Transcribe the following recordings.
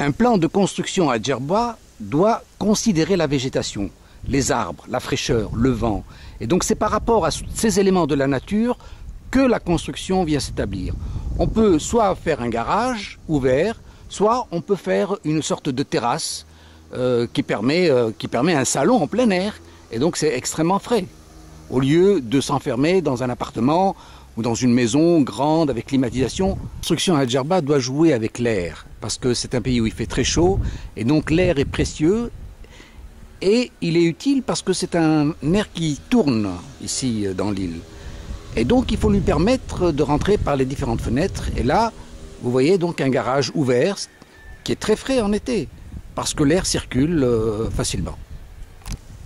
Un plan de construction à Djerba doit considérer la végétation, les arbres, la fraîcheur, le vent. Et donc c'est par rapport à ces éléments de la nature que la construction vient s'établir. On peut soit faire un garage ouvert, soit on peut faire une sorte de terrasse euh, euh, qui permet un salon en plein air. Et donc c'est extrêmement frais. Au lieu de s'enfermer dans un appartement ou dans une maison grande avec climatisation, la construction à Djerba doit jouer avec l'air parce que c'est un pays où il fait très chaud et donc l'air est précieux et il est utile parce que c'est un air qui tourne ici euh, dans l'île. Et donc il faut lui permettre de rentrer par les différentes fenêtres. Et là, vous voyez donc un garage ouvert qui est très frais en été parce que l'air circule euh, facilement.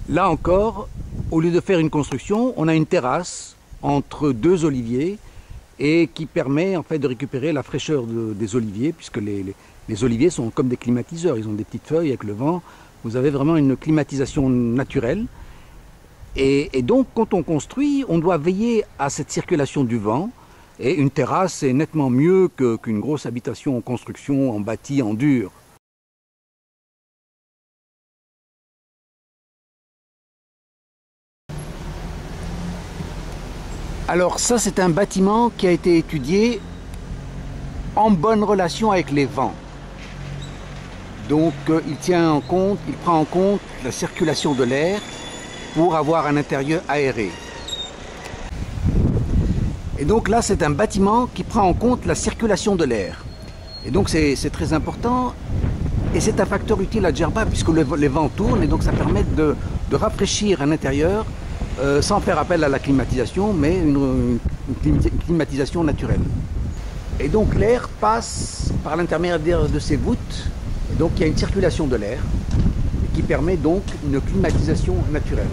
Là encore, au lieu de faire une construction, on a une terrasse entre deux oliviers et qui permet en fait de récupérer la fraîcheur des oliviers puisque les, les oliviers sont comme des climatiseurs, ils ont des petites feuilles avec le vent. Vous avez vraiment une climatisation naturelle. Et, donc, quand on construit, on doit veiller à cette circulation du vent. Et une terrasse est nettement mieux qu'une grosse habitation en construction, en bâti, en dur. Alors ça, c'est un bâtiment qui a été étudié en bonne relation avec les vents. Donc euh, il tient en compte, il prend en compte la circulation de l'air pour avoir un intérieur aéré. Et donc là, c'est un bâtiment qui prend en compte la circulation de l'air. Et donc c'est très important. Et c'est un facteur utile à Djerba puisque les vents tournent et donc ça permet de, rafraîchir un intérieur euh, sans faire appel à la climatisation, mais une climatisation naturelle. Et donc l'air passe par l'intermédiaire de ces voûtes donc il y a une circulation de l'air qui permet donc une climatisation naturelle.